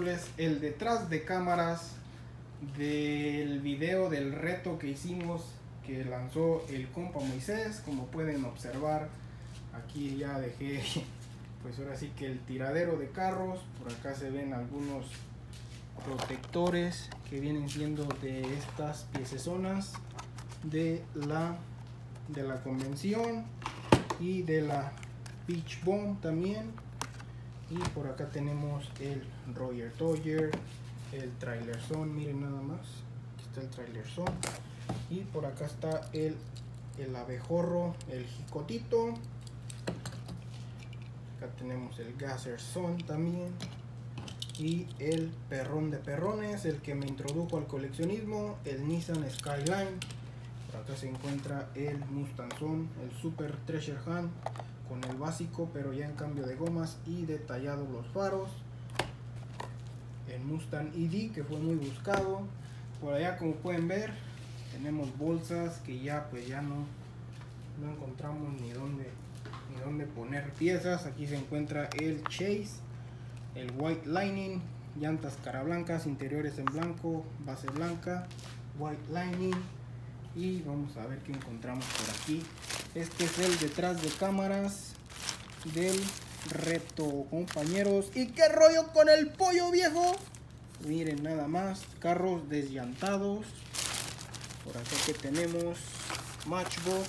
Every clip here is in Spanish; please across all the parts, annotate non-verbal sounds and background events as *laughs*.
el detrás de cámaras del video del reto que hicimos que lanzó el compa Moisés como pueden observar aquí ya dejé *laughs* pues ahora sí que el tiradero de carros por acá se ven algunos protectores que vienen siendo de estas piecezonas de la de la convención y de la Beach Bomb también y por acá tenemos el Roger Toyer el trailer son miren nada más aquí está el trailer son y por acá está el el abejorro el jicotito. Acá tenemos el Gasser Son también. Y el perrón de perrones el que me introdujo al coleccionismo el Nissan Skyline. Por acá se encuentra el Mustang Son el Super Treasure Hunt con el básico pero ya en cambio de gomas y detallados los faros el Mustang ED que fue muy buscado. Por allá como pueden ver tenemos bolsas que ya pues ya no no encontramos ni dónde ni dónde poner piezas. Aquí se encuentra el Chase el White Lining llantas cara blancas interiores en blanco base blanca White Lining y vamos a ver qué encontramos por aquí este es el detrás de cámaras del reto compañeros. Y qué rollo con el pollo viejo miren nada más carros desllantados por acá que tenemos matchbox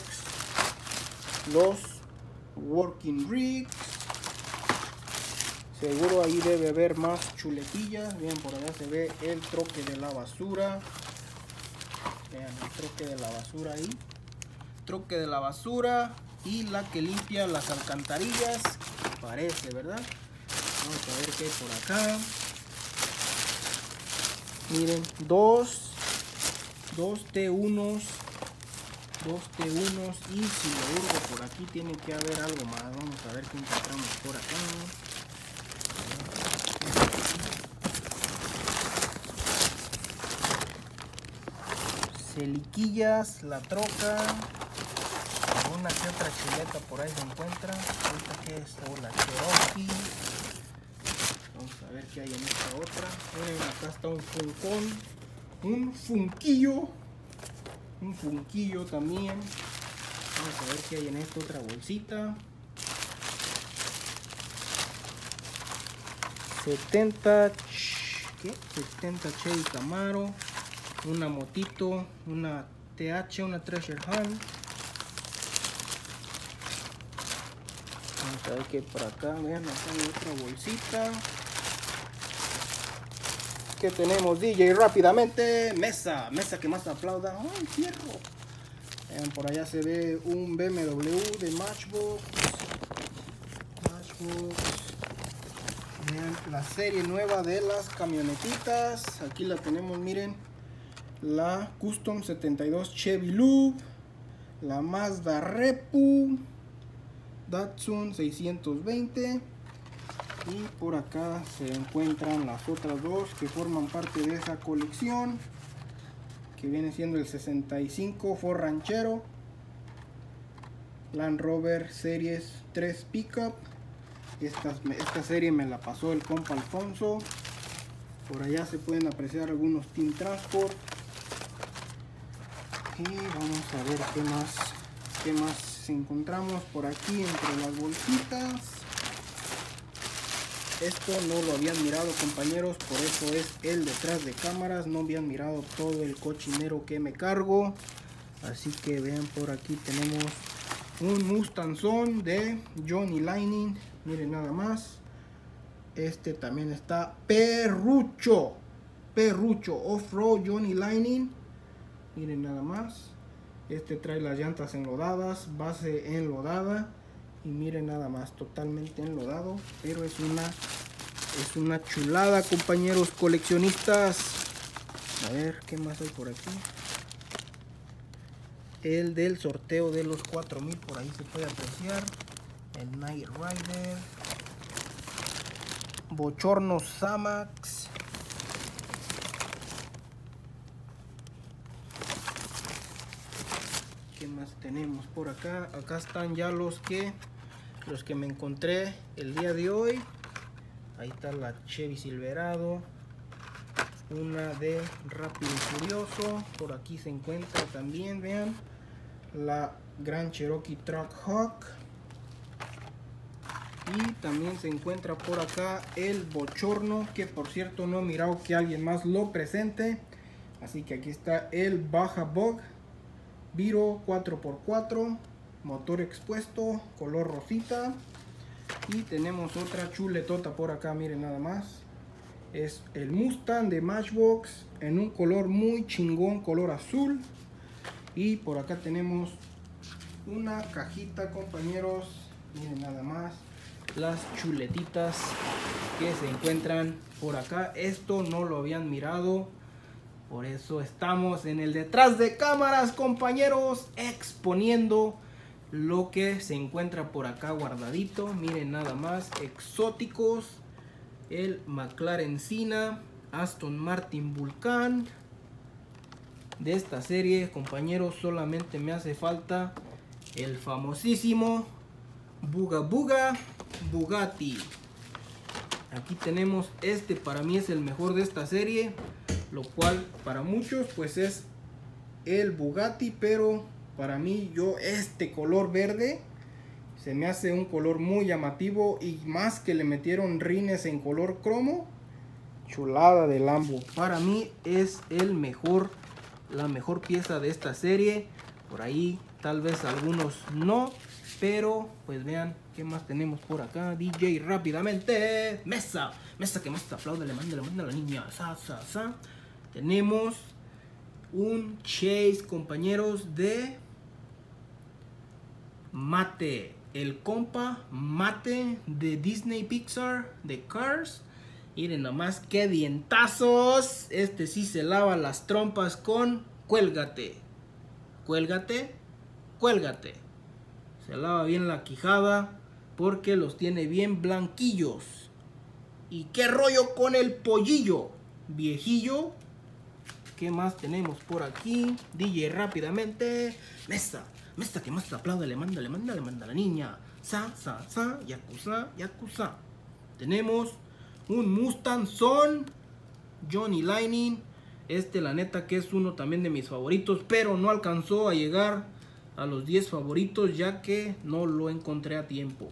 los working rigs. Seguro ahí debe haber más chuletillas. Bien por allá se ve el troque de la basura. Vean el troque de la basura ahí troque de la basura y la que limpia las alcantarillas parece verdad vamos a ver qué hay por acá. Miren dos dos T1 dos T1 y si lo hurgo por aquí tiene que haber algo más. Vamos a ver qué encontramos por acá celiquillas la troca una que otra chuleta por ahí se encuentra. Esta que es o la Cherokee. Vamos a ver qué hay en esta otra. Miren acá está un funcón un funquillo un funquillo también. Vamos a ver qué hay en esta otra bolsita. 70 ¿qué? 70 Chevy Camaro una motito una TH una Treasure Hunt. Vamos a ver que por acá. Vean acá hay otra bolsita. Que tenemos DJ rápidamente mesa mesa que más aplauda. ¡ay fierro! Vean, por allá se ve un BMW de Matchbox. Matchbox. Vean, la serie nueva de las camionetitas. Aquí la tenemos miren la Custom 72 Chevy Loop la Mazda Repu Datsun 620 y por acá se encuentran las otras dos que forman parte de esa colección que viene siendo el 65 Ford Ranchero Land Rover Series 3 Pickup. Esta, esta serie me la pasó el compa Alfonso. Por allá se pueden apreciar algunos Team Transport y vamos a ver qué más qué más encontramos por aquí entre las bolsitas. Esto no lo habían mirado compañeros por eso es el detrás de cámaras. No habían mirado todo el cochinero que me cargo. Así que vean por aquí tenemos un Mustang Son de Johnny Lightning. Miren nada más. Este también está perrucho perrucho off-road Johnny Lightning miren nada más. Este trae las llantas enlodadas base enlodada. Y miren nada más totalmente enlodado. Pero es una es una chulada compañeros coleccionistas. A ver qué más hay por aquí el del sorteo de los 4000 por ahí se puede apreciar. El Night Rider. Bochorno Samax ¿Qué más tenemos por acá? Acá están ya los que los que me encontré el día de hoy. Ahí está la Chevy Silverado. Una de Rápido y Furioso. Por aquí se encuentra también, vean. La Gran Cherokee Truck Hawk. Y también se encuentra por acá el Bochorno. Que por cierto no he mirado que alguien más lo presente. Así que aquí está el Baja Bug. Viro 4x4. Motor expuesto. Color rosita. Y tenemos otra chuletota por acá, miren nada más. Es el Mustang de Matchbox en un color muy chingón, color azul. Y por acá tenemos una cajita, compañeros. Miren nada más las chuletitas que se encuentran por acá. Esto no lo habían mirado. Por eso estamos en el detrás de cámaras, compañeros, exponiendo lo que se encuentra por acá guardadito. Miren nada más, exóticos. El McLaren Sina, Aston Martin Vulcan. De esta serie, compañeros, solamente me hace falta el famosísimo Buga Buga Bugatti. Aquí tenemos este, para mí es el mejor de esta serie. Lo cual para muchos pues es el Bugatti, pero para mí yo este color verde se me hace un color muy llamativo y más que le metieron rines en color cromo chulada de Lambo. Para mí es el mejor la mejor pieza de esta serie. Por ahí tal vez algunos no pero pues vean qué más tenemos por acá. DJ rápidamente mesa. Mesa que más te aplaude le manda le manda a la niña. Sa sa sa tenemos un chase compañeros de mate el compa mate de Disney Pixar de Cars. Miren nomás qué dientazos. Este sí se lava las trompas con cuélgate. Cuélgate cuélgate. Se lava bien la quijada porque los tiene bien blanquillos. Y qué rollo con el pollillo viejillo ¿Qué más tenemos por aquí? DJ rápidamente. Mesa, mesa que más te aplaude, le manda, le manda, le manda a la niña. Sa, sa, sa, yakuza, yakuza. Tenemos un Mustang Son Johnny Lightning. Este la neta que es uno también de mis favoritos, pero no alcanzó a llegar a los 10 favoritos ya que no lo encontré a tiempo.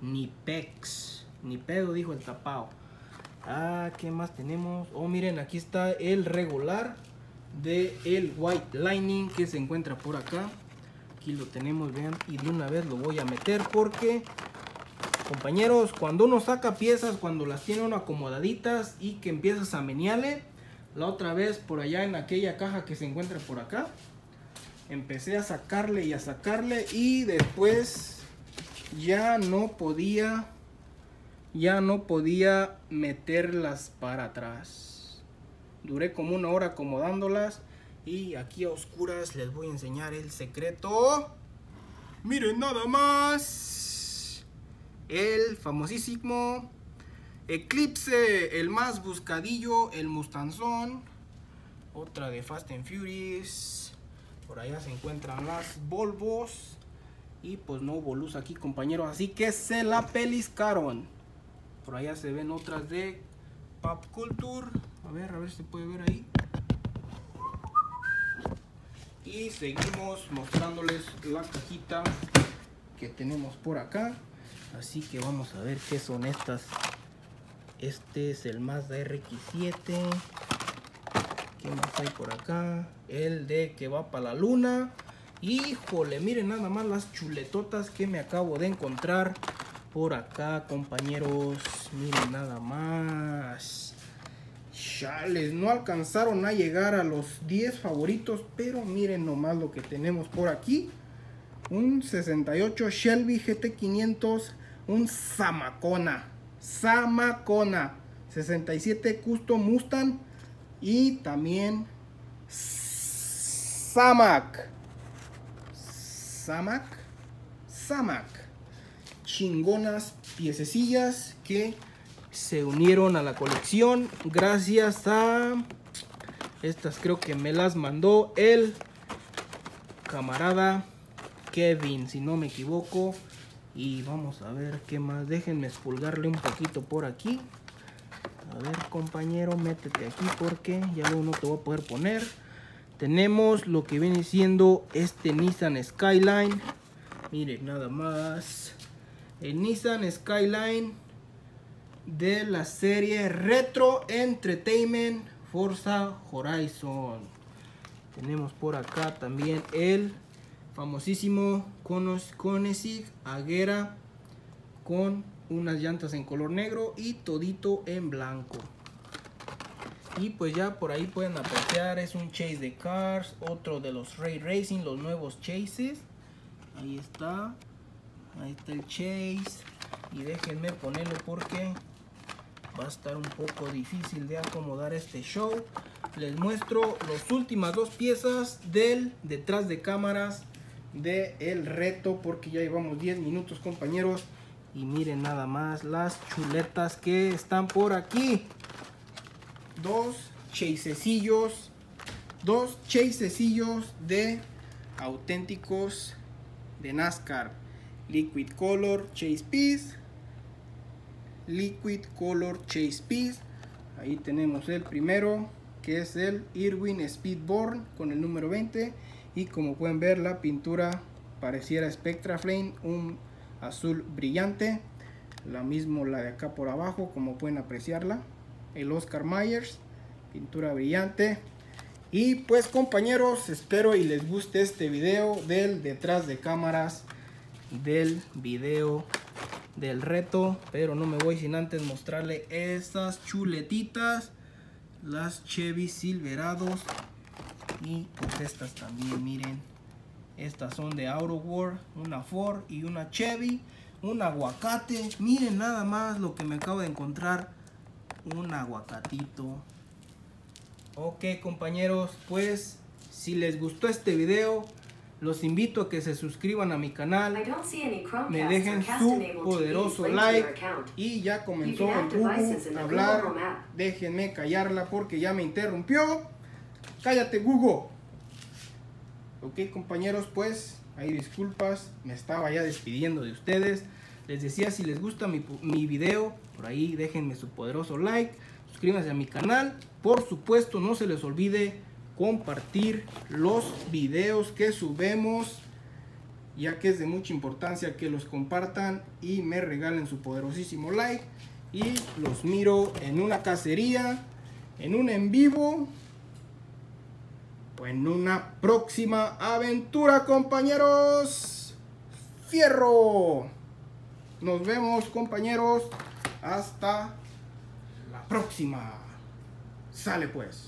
Ni pex, ni pedo dijo el tapao. Ah, ¿qué más tenemos? Oh, miren, aquí está el regular de el White Lightning que se encuentra por acá. Aquí lo tenemos, vean, y de una vez lo voy a meter porque, compañeros, cuando uno saca piezas, cuando las tiene uno acomodaditas y que empiezas a menearle, la otra vez por allá en aquella caja que se encuentra por acá, empecé a sacarle y a sacarle y después ya no podía, ya no podía meterlas para atrás Duré como una hora acomodándolas. Y aquí a oscuras les voy a enseñar el secreto. Miren nada más. El famosísimo Eclipse, el más buscadillo, el Mustanzón. Otra de Fast and Furious. Por allá se encuentran las Volvos. Y pues no hubo luz aquí, compañeros. Así que se la peliscaron. Por allá se ven otras de Pop Culture. A ver, a ver si se puede ver ahí. Y seguimos mostrándoles la cajita que tenemos por acá. Así que vamos a ver qué son estas. Este es el Mazda RX7. ¿Qué más hay por acá? El de que va para la luna. Híjole, miren nada más las chuletotas que me acabo de encontrar por acá, compañeros. Miren nada más. Chales, no alcanzaron a llegar a los 10 favoritos, pero miren nomás lo que tenemos por aquí. Un 68 Shelby GT500, un Samacona. Samacona. 67 Custom Mustang y también Samac. Samac. Samac. Chingonas piececillas que se unieron a la colección gracias a estas creo que me las mandó el camarada Kevin si no me equivoco y vamos a ver qué más déjenme espulgarle un poquito por aquí A ver, compañero, métete aquí porque ya no te voy a poder poner. Tenemos lo que viene siendo este Nissan Skyline. Miren, nada más. El Nissan Skyline de la serie Retro Entertainment Forza Horizon. Tenemos por acá también el famosísimo Koenigsegg Aguera con unas llantas en color negro y todito en blanco. Y pues ya por ahí pueden apreciar, es un Chase de Cars, otro de los Ray Racing, los nuevos Chases. Ahí está, ahí está el Chase. Y déjenme ponerlo porque va a estar un poco difícil de acomodar este show. Les muestro las últimas dos piezas del detrás de cámaras de el reto porque ya llevamos 10 minutos compañeros. Y miren nada más las chuletas que están por aquí. Dos chasecillos dos chasecillos de auténticos de NASCAR. Liquid Color Chase Piece Liquid Color Chase Piece. Ahí tenemos el primero que es el Irwin Speedborn con el número 20 y como pueden ver la pintura pareciera Spectra Flame un azul brillante. La mismo la de acá por abajo como pueden apreciarla. El Oscar Myers pintura brillante. Y pues compañeros espero y les guste este video del detrás de cámaras del video del reto pero no me voy sin antes mostrarle estas chuletitas las Chevy Silverados y pues estas también miren. Estas son de War una Ford y una Chevy un aguacate. Miren nada más lo que me acabo de encontrar un aguacatito. Ok compañeros pues si les gustó este video los invito a que se suscriban a mi canal, me dejen su poderoso like y ya comenzó el Google a hablar. Déjenme callarla porque ya me interrumpió. Cállate Google. Ok compañeros, pues ahí disculpas, me estaba ya despidiendo de ustedes. Les decía si les gusta mi, mi video, por ahí déjenme su poderoso like, suscríbanse a mi canal. Por supuesto no se les olvide compartir los videos que subemos ya que es de mucha importancia que los compartan y me regalen su poderosísimo like. Y los miro en una cacería en un en vivo o en una próxima aventura compañeros. Fierro nos vemos compañeros. Hasta la próxima. Sale pues